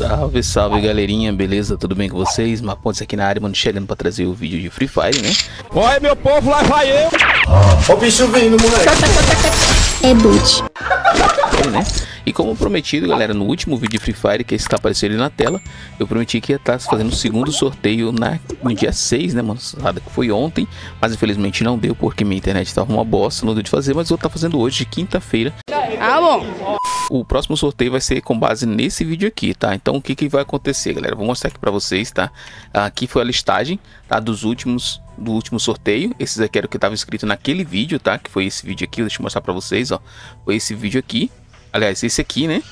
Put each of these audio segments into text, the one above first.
Salve, salve galerinha, beleza? Tudo bem com vocês? Mapontes aqui na área, mano, chegando pra trazer o vídeo de Free Fire, né? Olha meu povo, lá vai eu! Ó o bicho vindo, moleque! É boot. né? E como prometido, galera, no último vídeo de Free Fire, que está aparecendo ali na tela, eu prometi que ia estar fazendo o segundo sorteio na, no dia 6, né, mano? Que foi ontem, mas infelizmente não deu porque minha internet estava uma bosta, não deu de fazer, mas eu vou estar fazendo hoje, quinta-feira. Ah, bom. O próximo sorteio vai ser com base nesse vídeo aqui, tá? Então o que, que vai acontecer, galera? Vou mostrar aqui pra vocês, tá? Aqui foi a listagem, tá? Dos últimos, do último sorteio. Esses aqui era o que estava escrito naquele vídeo, tá? Que foi esse vídeo aqui, deixa eu mostrar pra vocês, ó. Foi esse vídeo aqui. Aliás, esse aqui, né?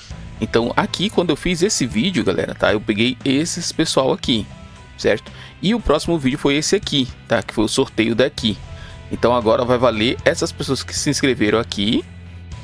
Então aqui, quando eu fiz esse vídeo, galera, tá? Eu peguei esses pessoal aqui, certo? E o próximo vídeo foi esse aqui, tá? Que foi o sorteio daqui. Então agora vai valer essas pessoas que se inscreveram aqui,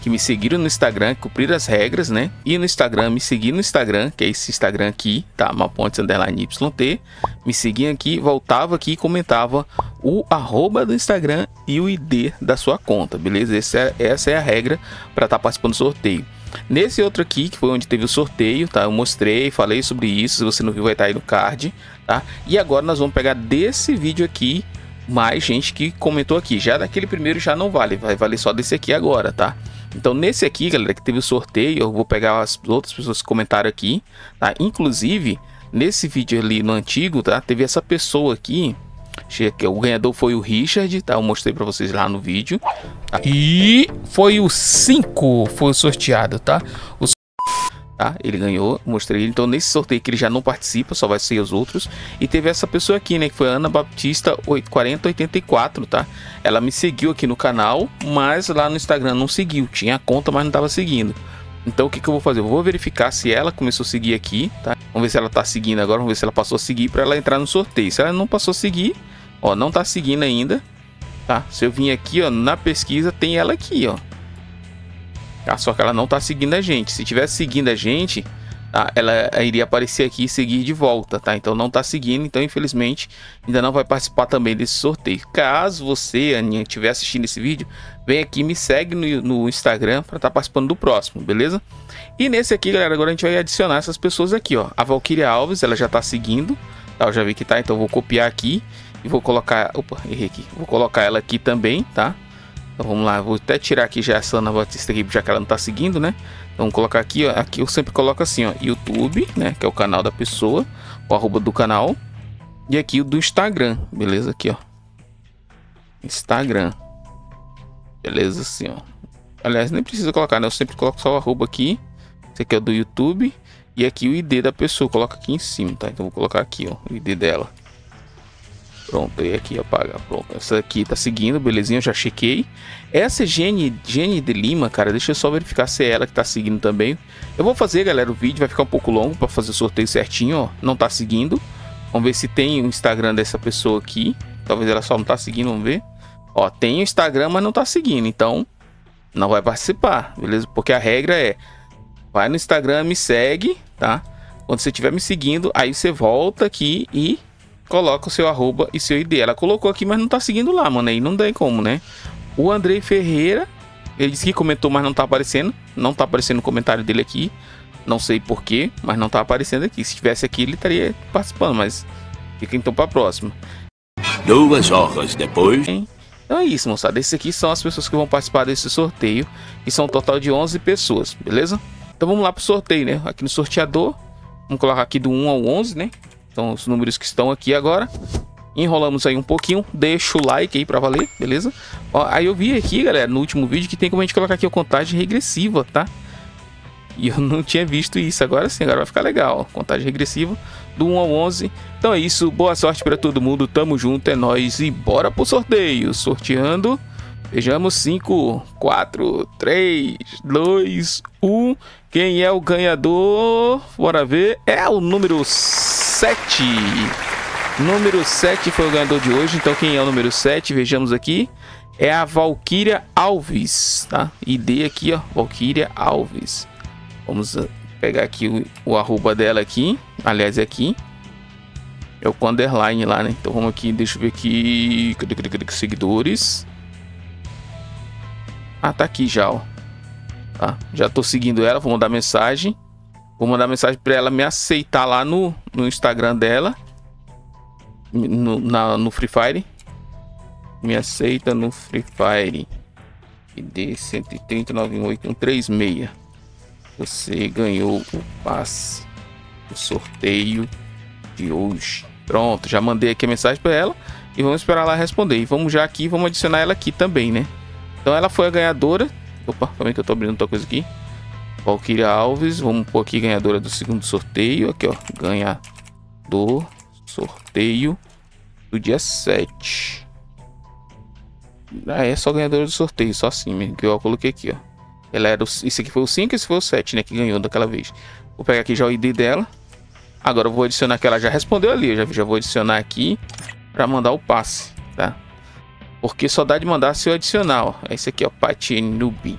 que me seguiram no Instagram, cumpriram as regras, né? E no Instagram, me seguir no Instagram, que é esse Instagram aqui, tá? Mapontes Underline YT. Me seguiam aqui, voltava aqui e comentava o arroba do Instagram e o ID da sua conta, beleza? Essa é, essa é a regra para estar tá participando do sorteio. Nesse outro aqui, que foi onde teve o sorteio, tá? Eu mostrei, falei sobre isso, se você não viu vai estar tá aí no card, tá? E agora nós vamos pegar desse vídeo aqui mais gente que comentou aqui. Já daquele primeiro já não vale, vai valer só desse aqui agora, tá? Então nesse aqui, galera, que teve o sorteio, eu vou pegar as outras pessoas que comentaram aqui, tá? Inclusive, nesse vídeo ali no antigo, tá? Teve essa pessoa aqui, o ganhador foi o Richard, tá? Eu mostrei para vocês lá no vídeo. Tá? E foi o 5 foi sorteado, tá? Tá? Ele ganhou, mostrei ele. Então, nesse sorteio que ele já não participa, só vai ser os outros. E teve essa pessoa aqui, né? Que foi a Ana Baptista 4084, tá? Ela me seguiu aqui no canal, mas lá no Instagram não seguiu. Tinha conta, mas não estava seguindo. Então, o que, que eu vou fazer? Eu vou verificar se ela começou a seguir aqui, tá? Vamos ver se ela tá seguindo agora. Vamos ver se ela passou a seguir para ela entrar no sorteio. Se ela não passou a seguir, ó, não tá seguindo ainda, tá? Se eu vim aqui, ó, na pesquisa, tem ela aqui, ó. Tá? Só que ela não tá seguindo a gente. Se tivesse seguindo a gente, tá? ela iria aparecer aqui e seguir de volta, tá? Então não tá seguindo, então infelizmente ainda não vai participar também desse sorteio. Caso você, Aninha, estiver assistindo esse vídeo, vem aqui me segue no, no Instagram para estar tá participando do próximo, beleza? E nesse aqui, galera, agora a gente vai adicionar essas pessoas aqui, ó. A Valkyria Alves, ela já tá seguindo, tá? Eu já vi que tá, então vou copiar aqui e vou colocar... Opa, errei aqui. Vou colocar ela aqui também, tá? Então vamos lá, vou até tirar aqui já essa Ana Batista aqui, já que ela não tá seguindo, né? Então colocar aqui, ó, aqui eu sempre coloco assim, ó, YouTube, né, que é o canal da pessoa, o arroba do canal, e aqui o do Instagram, beleza? Aqui, ó, Instagram, beleza, assim, ó. Aliás, nem precisa colocar, né? Eu sempre coloco só o arroba aqui, esse aqui é o do YouTube, e aqui o ID da pessoa, coloca aqui em cima, tá? Então vou colocar aqui, ó, o ID dela. Pronto, e aqui apaga. Pronto, essa aqui tá seguindo, belezinha, eu já chequei. Essa é Gene, Gene de Lima, cara, deixa eu só verificar se é ela que tá seguindo também. Eu vou fazer, galera, o vídeo vai ficar um pouco longo para fazer o sorteio certinho, ó. Não tá seguindo. Vamos ver se tem o Instagram dessa pessoa aqui. Talvez ela só não tá seguindo, vamos ver. Ó, tem o Instagram, mas não tá seguindo, então não vai participar, beleza? Porque a regra é, vai no Instagram, me segue, tá? Quando você estiver me seguindo, aí você volta aqui e coloca o seu arroba e seu ID. Ela colocou aqui, mas não tá seguindo lá, mano. Aí não tem como, né? O Andrei Ferreira, ele disse que comentou, mas não tá aparecendo. Não tá aparecendo o comentário dele aqui. Não sei porquê, mas não tá aparecendo aqui. Se tivesse aqui, ele estaria participando, mas fica então pra próxima. Duas horas depois. Então é isso, moçada. Esses aqui são as pessoas que vão participar desse sorteio. Que são um total de 11 pessoas, beleza? Então vamos lá pro sorteio, né? Aqui no sorteador. Vamos colocar aqui do 1 ao 11, né? Então, os números que estão aqui agora. Enrolamos aí um pouquinho. Deixa o like aí pra valer, beleza? Ó, aí eu vi aqui, galera, no último vídeo, que tem como a gente colocar aqui a contagem regressiva, tá? E eu não tinha visto isso. Agora sim, agora vai ficar legal. Contagem regressiva do 1 ao 11. Então é isso. Boa sorte para todo mundo. Tamo junto, é nóis. E bora pro sorteio. Sorteando. Vejamos 5, 4, 3, 2, 1. Quem é o ganhador? Bora ver. É o número 7. Número 7 foi o ganhador de hoje. Então, quem é o número 7? Vejamos aqui. É a Valkyria Alves, tá? ID aqui, ó. Valkyria Alves. Vamos ah, pegar aqui o, o arroba dela aqui. Aliás, é aqui. É o underline lá, né? Então vamos aqui, deixa eu ver aqui. Seguidores? Ah, tá aqui já, ó. Tá? Já tô seguindo ela, vou mandar mensagem. Vou mandar mensagem pra ela me aceitar lá no, no Instagram dela. No, na, no Free Fire. Me aceita no Free Fire. ID 1398136. Você ganhou o passe do sorteio de hoje. Pronto, já mandei aqui a mensagem para ela e vamos esperar ela responder. E vamos já aqui, vamos adicionar ela aqui também, né? Então ela foi a ganhadora. Opa, calma aí que eu tô abrindo outra coisa aqui. Valkyria Alves, vamos pôr aqui ganhadora do segundo sorteio. Aqui, ó, ganhador sorteio do dia 7. Ah, é só ganhadora do sorteio, só assim mesmo, que eu coloquei aqui, ó. Ela era o, esse aqui foi o 5 esse foi o 7, né, que ganhou daquela vez. Vou pegar aqui já o ID dela. Agora eu vou adicionar que ela já respondeu ali, eu já, já vou adicionar aqui para mandar o passe, tá? Porque só dá de mandar se eu adicionar, ó. É esse aqui, ó, Pati Nubi.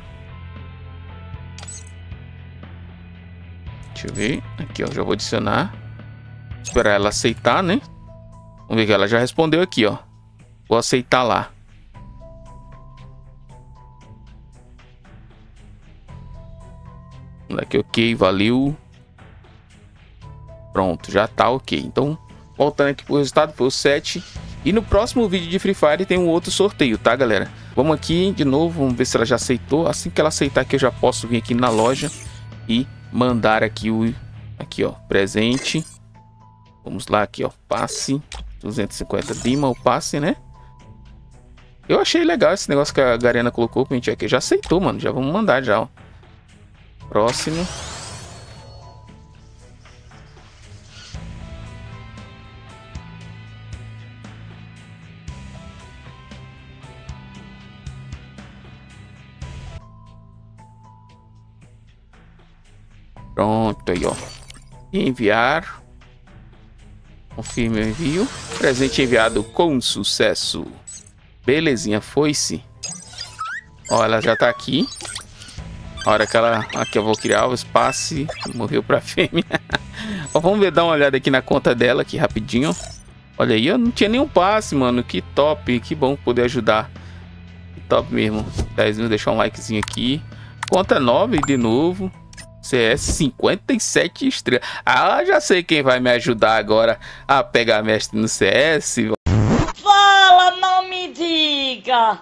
Deixa eu ver. Aqui, ó, já vou adicionar. Esperar ela aceitar, né? Vamos ver que ela já respondeu aqui, ó. Vou aceitar lá. Aqui, ok, valeu. Pronto, já tá ok. Então, voltando aqui pro resultado, foi o 7. E no próximo vídeo de Free Fire tem um outro sorteio, tá, galera? Vamos aqui de novo, vamos ver se ela já aceitou. Assim que ela aceitar aqui, eu já posso vir aqui na loja e mandar aqui o... Aqui, ó, presente. Vamos lá, aqui, ó, passe. 250 Dima, o passe, né? Eu achei legal esse negócio que a Garena colocou pra gente aqui. Já aceitou, mano. Já vamos mandar já, ó. Próximo. Pronto, aí, ó. Enviar. Confirme o envio. Presente enviado com sucesso. Belezinha, foi-se. Ó, ela já tá aqui. A hora que ela... Aqui eu vou criar o espaço. Morreu pra fêmea. ó, vamos ver, dar uma olhada aqui na conta dela aqui rapidinho. Olha aí, eu não tinha nenhum passe, mano. Que top, que bom poder ajudar. Que top mesmo. 10 mil, deixar um likezinho aqui. Conta 9 de novo. CS 57 estrelas. Ah, já sei quem vai me ajudar agora a pegar mestre no CS. Fala, não me diga!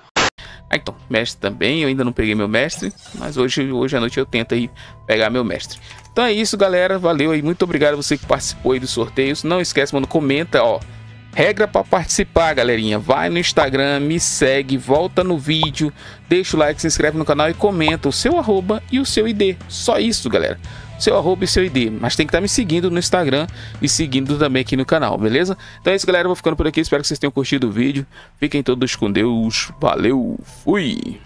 Ah, então, mestre também, eu ainda não peguei meu mestre, mas hoje, hoje à noite eu tento aí pegar meu mestre. Então é isso, galera, valeu aí, muito obrigado a você que participou aí dos sorteios. Não esquece, mano, comenta, ó, Regra para participar, galerinha. Vai no Instagram, me segue, volta no vídeo, deixa o like, se inscreve no canal e comenta o seu arroba e o seu ID. Só isso, galera. Seu arroba e seu ID. Mas tem que estar tá me seguindo no Instagram e seguindo também aqui no canal, beleza? Então é isso, galera. Eu vou ficando por aqui. Espero que vocês tenham curtido o vídeo. Fiquem todos com Deus. Valeu. Fui.